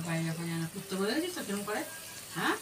para ir a mañana. puede? ¿Ah?